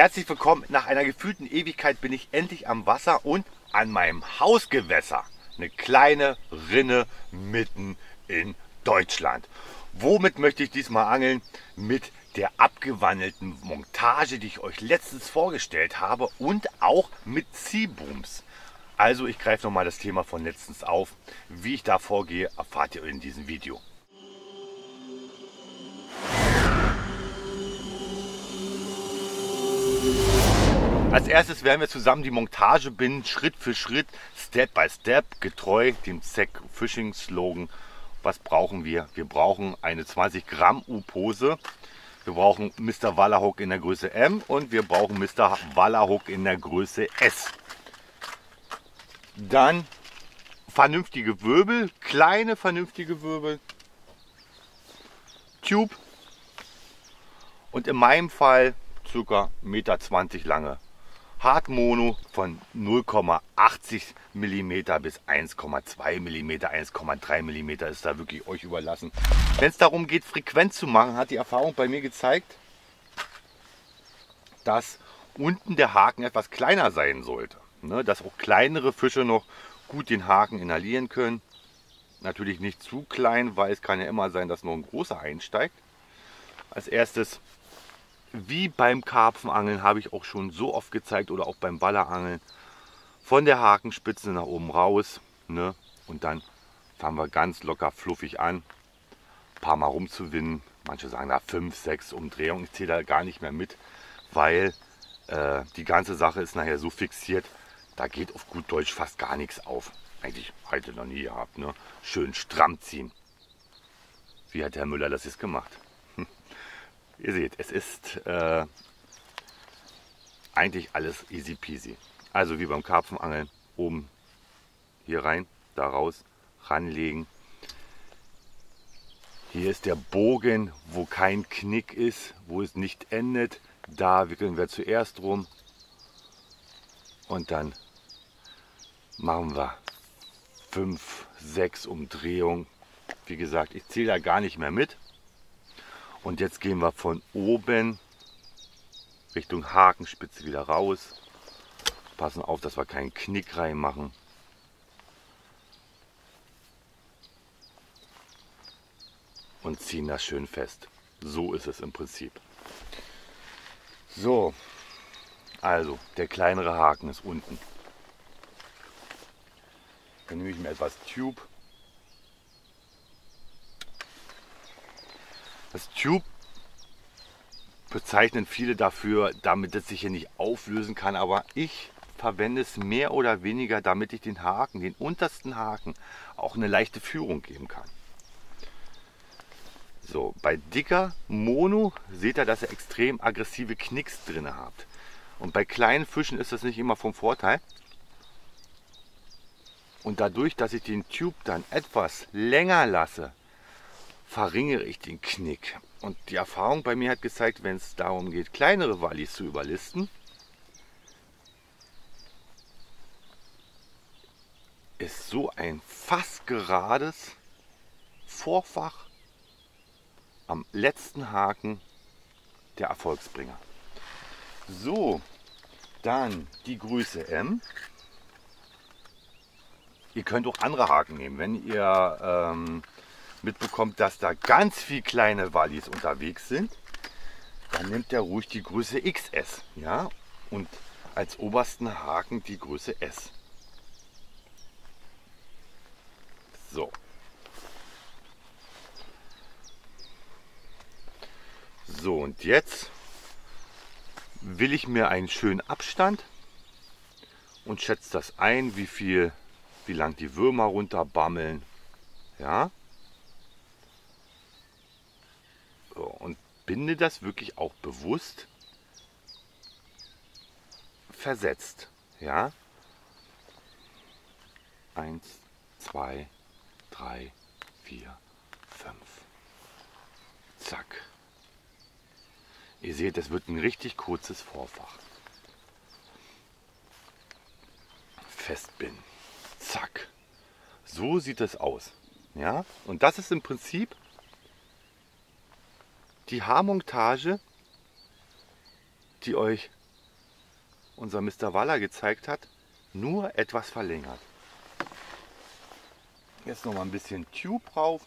Herzlich willkommen. Nach einer gefühlten Ewigkeit bin ich endlich am Wasser und an meinem Hausgewässer. Eine kleine Rinne mitten in Deutschland. Womit möchte ich diesmal angeln? Mit der abgewandelten Montage, die ich euch letztens vorgestellt habe und auch mit Seabooms. Also ich greife nochmal das Thema von letztens auf. Wie ich da vorgehe, erfahrt ihr in diesem Video. Als erstes werden wir zusammen die Montage binden, Schritt für Schritt, Step by Step, getreu dem Zack Fishing Slogan. Was brauchen wir? Wir brauchen eine 20 Gramm U-Pose. Wir brauchen Mr. Wallerhook in der Größe M und wir brauchen Mr. Wallerhook in der Größe S. Dann vernünftige Wirbel, kleine vernünftige Wirbel, Tube und in meinem Fall ca. 1,20 Meter lange Hartmono von 0,80 mm bis 1,2 mm, 1,3 mm ist da wirklich euch überlassen. Wenn es darum geht, Frequenz zu machen, hat die Erfahrung bei mir gezeigt, dass unten der Haken etwas kleiner sein sollte. Ne, dass auch kleinere Fische noch gut den Haken inhalieren können. Natürlich nicht zu klein, weil es kann ja immer sein, dass noch ein großer einsteigt. Als erstes wie beim Karpfenangeln habe ich auch schon so oft gezeigt oder auch beim Ballerangeln. Von der Hakenspitze nach oben raus. Ne? Und dann fangen wir ganz locker fluffig an. Ein paar Mal rumzuwinden. Manche sagen da 5, 6 Umdrehungen. Ich zähle da gar nicht mehr mit, weil äh, die ganze Sache ist nachher so fixiert. Da geht auf gut Deutsch fast gar nichts auf. Eigentlich heute noch nie gehabt. Ne? Schön stramm ziehen. Wie hat Herr Müller das jetzt gemacht? Ihr seht, es ist äh, eigentlich alles easy peasy. Also wie beim Karpfenangeln, oben hier rein, da raus, ranlegen. Hier ist der Bogen, wo kein Knick ist, wo es nicht endet. Da wickeln wir zuerst rum und dann machen wir fünf, sechs Umdrehungen. Wie gesagt, ich zähle da gar nicht mehr mit. Und jetzt gehen wir von oben Richtung Hakenspitze wieder raus. Passen auf, dass wir keinen Knick reinmachen. Und ziehen das schön fest. So ist es im Prinzip. So, also der kleinere Haken ist unten. Dann nehme ich mir etwas Tube Das Tube bezeichnen viele dafür, damit es sich hier nicht auflösen kann, aber ich verwende es mehr oder weniger, damit ich den Haken, den untersten Haken, auch eine leichte Führung geben kann. So, bei dicker Mono seht ihr, dass ihr extrem aggressive Knicks drin habt. Und bei kleinen Fischen ist das nicht immer vom Vorteil. Und dadurch, dass ich den Tube dann etwas länger lasse, verringere ich den Knick. Und die Erfahrung bei mir hat gezeigt, wenn es darum geht, kleinere Wallis zu überlisten, ist so ein fast gerades Vorfach am letzten Haken der Erfolgsbringer. So, dann die Größe M. Ihr könnt auch andere Haken nehmen. Wenn ihr ähm, mitbekommt, dass da ganz viele kleine Wallis unterwegs sind, dann nimmt er ruhig die Größe XS. Ja? Und als obersten Haken die Größe S. So. So, und jetzt will ich mir einen schönen Abstand und schätze das ein, wie viel, wie lang die Würmer runterbammeln. Ja. So, und binde das wirklich auch bewusst versetzt. Ja? Eins, zwei, drei, vier, fünf. Zack. Ihr seht, es wird ein richtig kurzes Vorfach. Festbinden. Zack. So sieht es aus. Ja? Und das ist im Prinzip die Haarmontage, die euch unser Mr. Waller gezeigt hat, nur etwas verlängert. Jetzt noch mal ein bisschen Tube drauf.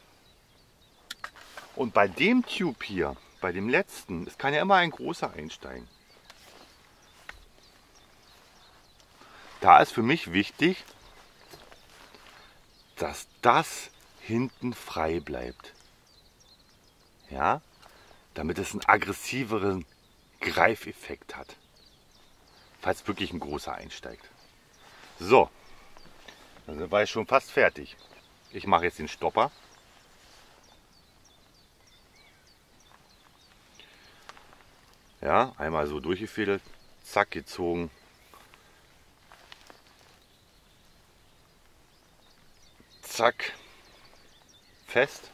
Und bei dem Tube hier, bei dem letzten, es kann ja immer ein großer einsteigen. Da ist für mich wichtig, dass das hinten frei bleibt. Ja, damit es einen aggressiveren Greifeffekt hat. Falls wirklich ein großer einsteigt. So, dann war ich schon fast fertig. Ich mache jetzt den Stopper. Ja, einmal so durchgefädelt, zack, gezogen. Zack, fest.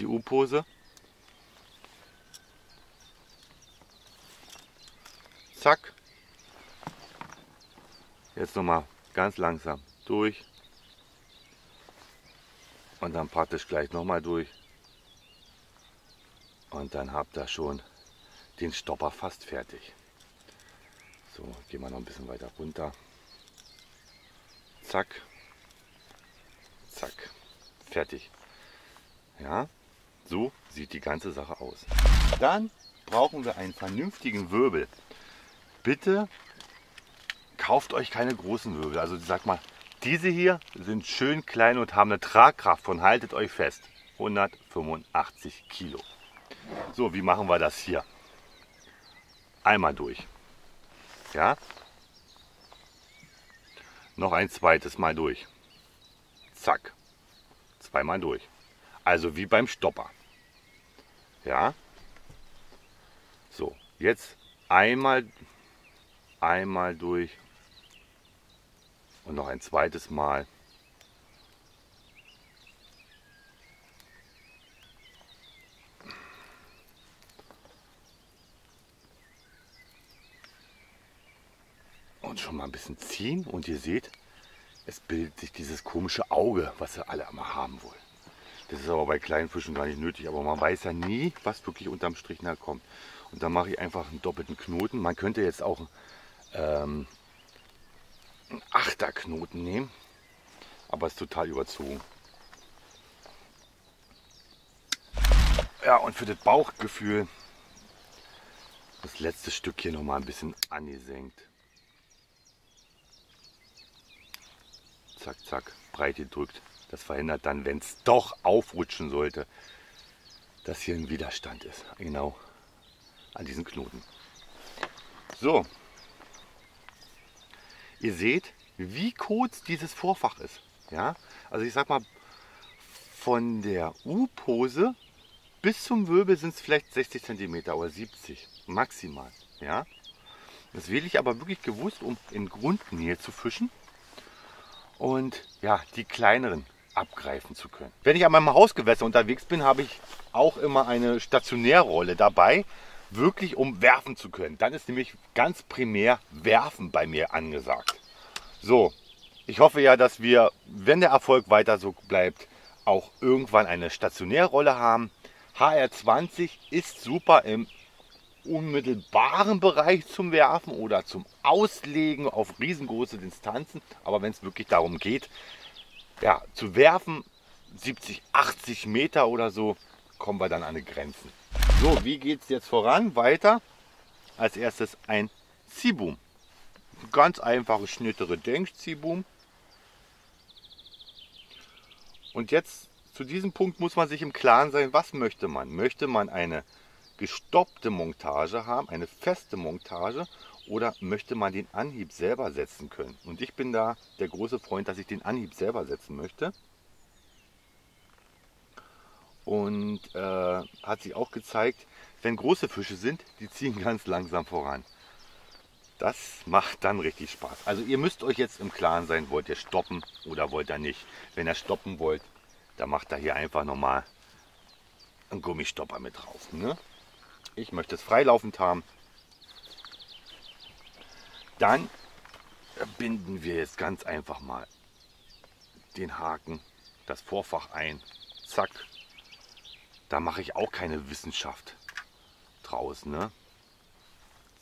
Die U-Pose. Zack. Jetzt nochmal ganz langsam durch. Und dann praktisch gleich nochmal durch. Und dann habt ihr schon den Stopper fast fertig. So, gehen wir noch ein bisschen weiter runter. Zack. Zack. Fertig. Ja, so sieht die ganze Sache aus. Dann brauchen wir einen vernünftigen Wirbel. Bitte kauft euch keine großen Wirbel. Also sag mal, diese hier sind schön klein und haben eine Tragkraft von, haltet euch fest, 185 Kilo. So, wie machen wir das hier? Einmal durch. Ja? Noch ein zweites Mal durch. Zack. Zweimal durch. Also wie beim Stopper. Ja? So, jetzt einmal, einmal durch und noch ein zweites Mal. Und schon mal ein bisschen ziehen und ihr seht, es bildet sich dieses komische Auge, was sie alle immer haben wollen. Das ist aber bei kleinen Fischen gar nicht nötig, aber man weiß ja nie, was wirklich unterm Strich nachkommt. Und dann mache ich einfach einen doppelten Knoten. Man könnte jetzt auch ähm, einen Achterknoten nehmen, aber ist total überzogen. Ja, und für das Bauchgefühl das letzte Stück hier noch mal ein bisschen angesenkt. Zack, zack, breit gedrückt. Das verhindert dann, wenn es doch aufrutschen sollte, dass hier ein Widerstand ist. Genau an diesen Knoten. So. Ihr seht, wie kurz dieses Vorfach ist. Ja? Also ich sag mal, von der U-Pose bis zum Wirbel sind es vielleicht 60 cm oder 70 maximal. Ja? Das wähle ich aber wirklich gewusst, um in Grundnähe zu fischen. Und ja, die kleineren abgreifen zu können. Wenn ich an meinem Hausgewässer unterwegs bin, habe ich auch immer eine Stationärrolle dabei, wirklich um werfen zu können. Dann ist nämlich ganz primär Werfen bei mir angesagt. So, ich hoffe ja, dass wir, wenn der Erfolg weiter so bleibt, auch irgendwann eine Stationärrolle haben. HR20 ist super im unmittelbaren Bereich zum Werfen oder zum Auslegen auf riesengroße Distanzen. Aber wenn es wirklich darum geht, ja, zu werfen, 70, 80 Meter oder so, kommen wir dann an die Grenzen. So, wie geht es jetzt voran? Weiter. Als erstes ein Ziehboom. Ganz einfache schnittere Denk-Ziehboom. Und jetzt zu diesem Punkt muss man sich im Klaren sein, was möchte man? Möchte man eine gestoppte Montage haben, eine feste Montage oder möchte man den Anhieb selber setzen können? Und ich bin da der große Freund, dass ich den Anhieb selber setzen möchte. Und äh, hat sich auch gezeigt, wenn große Fische sind, die ziehen ganz langsam voran. Das macht dann richtig Spaß. Also ihr müsst euch jetzt im Klaren sein, wollt ihr stoppen oder wollt ihr nicht. Wenn ihr stoppen wollt, dann macht ihr hier einfach nochmal einen Gummistopper mit drauf. Ne? Ich möchte es freilaufend haben. Dann binden wir jetzt ganz einfach mal den Haken, das Vorfach ein. Zack. Da mache ich auch keine Wissenschaft draus. Ne?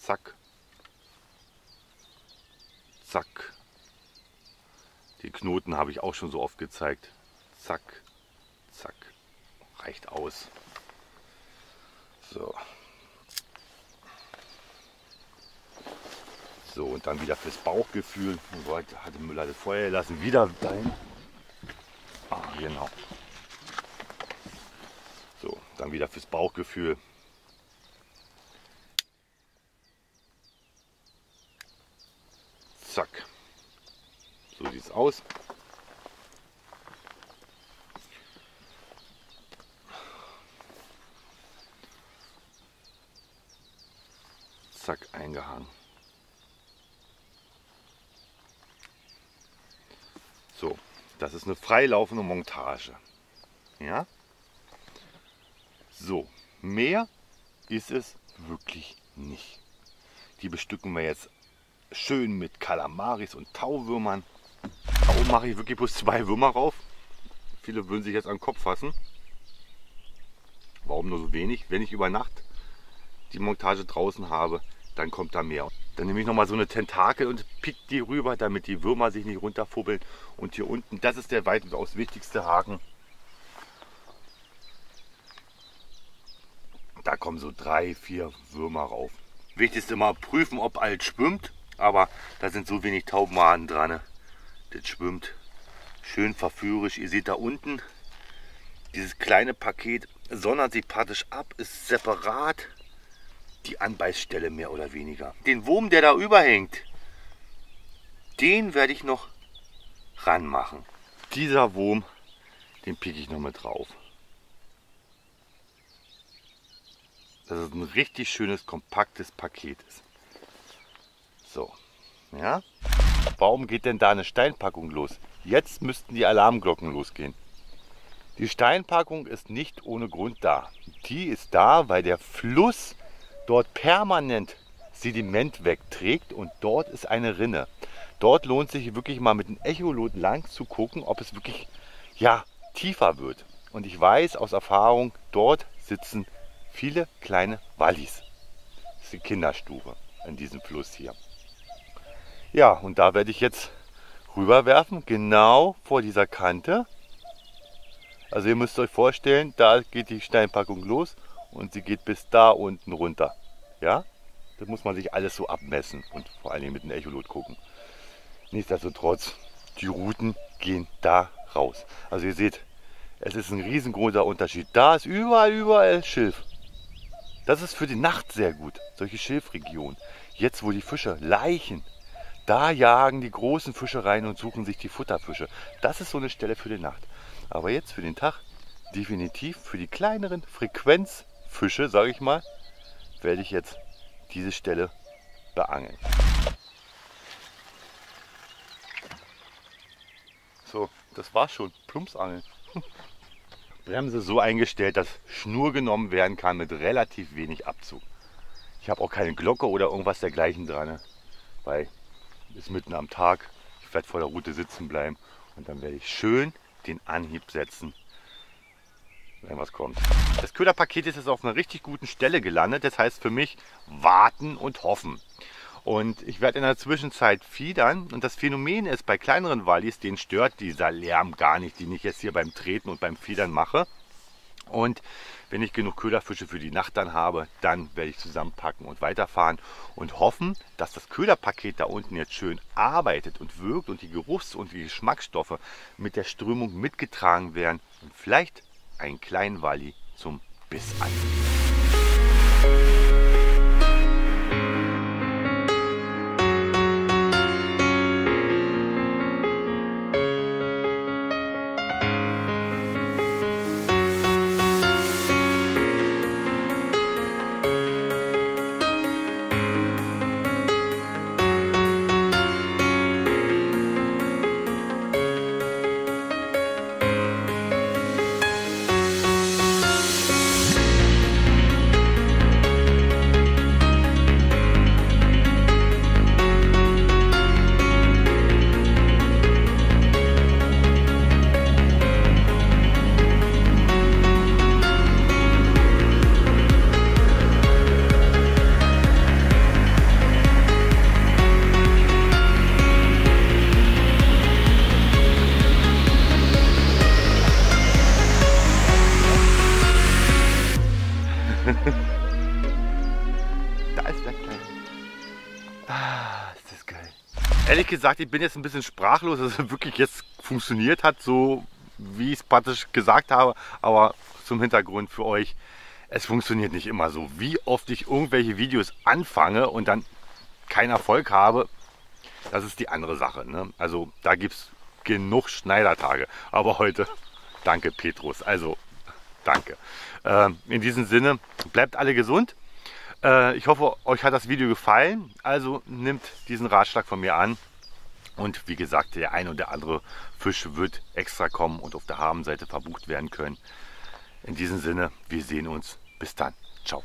Zack. Zack. Die Knoten habe ich auch schon so oft gezeigt. Zack, zack. Reicht aus. So. So, und dann wieder fürs Bauchgefühl. Gott, hatte Müller das Feuer gelassen. Wieder dahin. Ah, genau. So, dann wieder fürs Bauchgefühl. Zack. So sieht es aus. Zack, eingehangen. So, das ist eine freilaufende Montage. Ja? So, mehr ist es wirklich nicht. Die bestücken wir jetzt schön mit Kalamaris und Tauwürmern. Da oben mache ich wirklich bloß zwei Würmer rauf. Viele würden sich jetzt an den Kopf fassen. Warum nur so wenig? Wenn ich über Nacht die Montage draußen habe, dann kommt da mehr. Dann nehme ich nochmal so eine Tentakel und pick die rüber, damit die Würmer sich nicht runterfubbeln. Und hier unten, das ist der weitaus wichtigste Haken. Da kommen so drei, vier Würmer rauf. Wichtig ist immer prüfen, ob alt schwimmt. Aber da sind so wenig Taubenmaden dran. Das schwimmt schön verführerisch. Ihr seht da unten, dieses kleine Paket sondert sich praktisch ab, ist separat die Anbeißstelle mehr oder weniger. Den Wurm, der da überhängt, den werde ich noch ranmachen. Dieser Wurm, den picke ich noch mit drauf. Dass es ein richtig schönes, kompaktes Paket ist. So, ja. Warum geht denn da eine Steinpackung los? Jetzt müssten die Alarmglocken losgehen. Die Steinpackung ist nicht ohne Grund da. Die ist da, weil der Fluss dort permanent Sediment wegträgt und dort ist eine Rinne. Dort lohnt sich wirklich mal mit dem Echolot lang zu gucken, ob es wirklich ja, tiefer wird. Und ich weiß aus Erfahrung, dort sitzen viele kleine Wallis. Das ist die Kinderstube in diesem Fluss hier. Ja, und da werde ich jetzt rüberwerfen, genau vor dieser Kante. Also ihr müsst euch vorstellen, da geht die Steinpackung los und sie geht bis da unten runter. Ja, das muss man sich alles so abmessen und vor allen Dingen mit dem Echolot gucken. Nichtsdestotrotz, die Routen gehen da raus. Also ihr seht, es ist ein riesengroßer Unterschied. Da ist überall, überall Schilf. Das ist für die Nacht sehr gut, solche Schilfregionen. Jetzt, wo die Fische Leichen da jagen die großen Fische rein und suchen sich die Futterfische. Das ist so eine Stelle für die Nacht. Aber jetzt für den Tag definitiv für die kleineren Frequenzfische, sage ich mal, werde ich jetzt diese Stelle beangeln. So, das war's schon. Plumpsangeln. Bremse so eingestellt, dass Schnur genommen werden kann mit relativ wenig Abzug. Ich habe auch keine Glocke oder irgendwas dergleichen dran, weil ist mitten am Tag. Ich werde vor der Route sitzen bleiben und dann werde ich schön den Anhieb setzen, wenn was kommt. Das Köderpaket ist jetzt auf einer richtig guten Stelle gelandet. Das heißt für mich warten und hoffen. Und ich werde in der Zwischenzeit fiedern. Und das Phänomen ist, bei kleineren Wallis, den stört dieser Lärm gar nicht, den ich jetzt hier beim Treten und beim Fiedern mache. Und wenn ich genug Köderfische für die Nacht dann habe, dann werde ich zusammenpacken und weiterfahren und hoffen, dass das Köderpaket da unten jetzt schön arbeitet und wirkt und die Geruchs- und die Geschmacksstoffe mit der Strömung mitgetragen werden und vielleicht einen kleinen Walli zum Biss anbieten. Gesagt, ich bin jetzt ein bisschen sprachlos, dass es wirklich jetzt funktioniert hat, so wie ich es praktisch gesagt habe. Aber zum Hintergrund für euch, es funktioniert nicht immer so. Wie oft ich irgendwelche Videos anfange und dann keinen Erfolg habe, das ist die andere Sache. Ne? Also da gibt es genug Schneidertage. Aber heute, danke Petrus. Also danke. Äh, in diesem Sinne, bleibt alle gesund. Äh, ich hoffe, euch hat das Video gefallen. Also nimmt diesen Ratschlag von mir an. Und wie gesagt, der ein oder andere Fisch wird extra kommen und auf der Habenseite verbucht werden können. In diesem Sinne, wir sehen uns. Bis dann. Ciao.